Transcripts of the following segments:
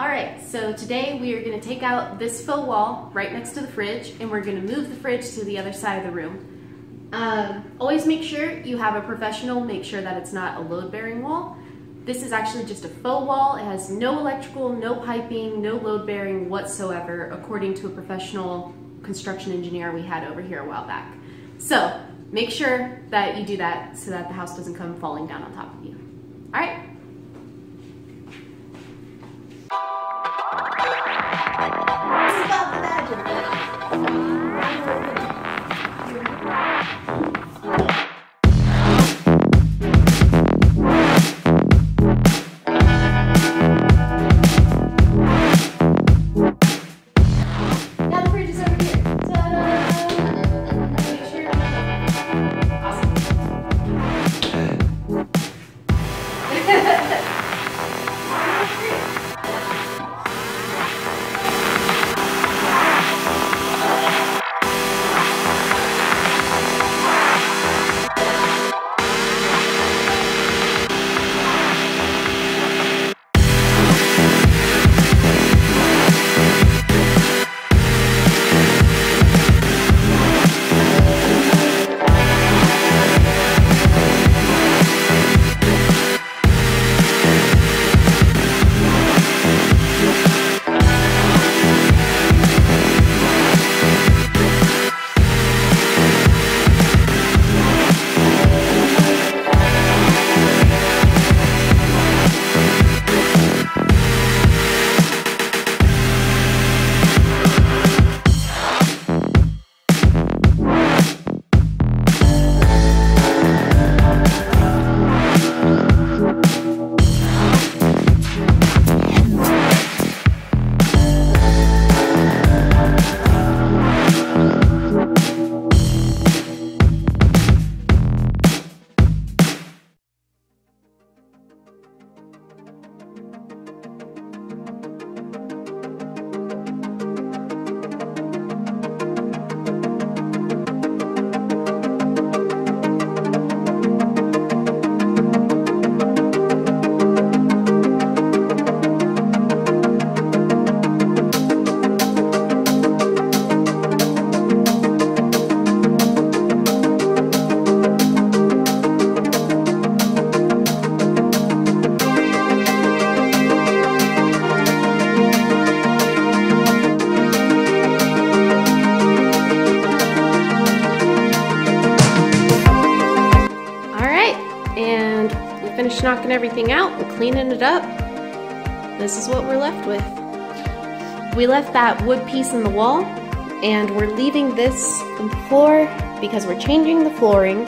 All right, so today we are gonna take out this faux wall right next to the fridge and we're gonna move the fridge to the other side of the room. Um, always make sure you have a professional make sure that it's not a load bearing wall. This is actually just a faux wall. It has no electrical, no piping, no load bearing whatsoever, according to a professional construction engineer we had over here a while back. So make sure that you do that so that the house doesn't come falling down on top of you. All right. Finished knocking everything out and cleaning it up. This is what we're left with. We left that wood piece in the wall, and we're leaving this floor because we're changing the flooring.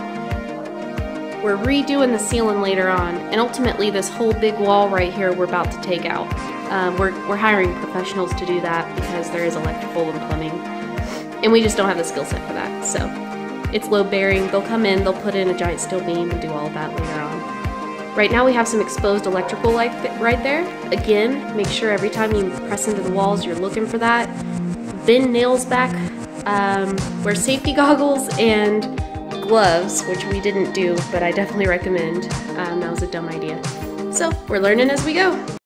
We're redoing the ceiling later on, and ultimately this whole big wall right here we're about to take out. Um, we're, we're hiring professionals to do that because there is electrical and plumbing, and we just don't have the skill set for that, so. It's load bearing. They'll come in, they'll put in a giant steel beam and do all of that later on. Right now we have some exposed electrical light right there. Again, make sure every time you press into the walls you're looking for that. Bend nails back, um, wear safety goggles and gloves, which we didn't do, but I definitely recommend. Um, that was a dumb idea. So we're learning as we go.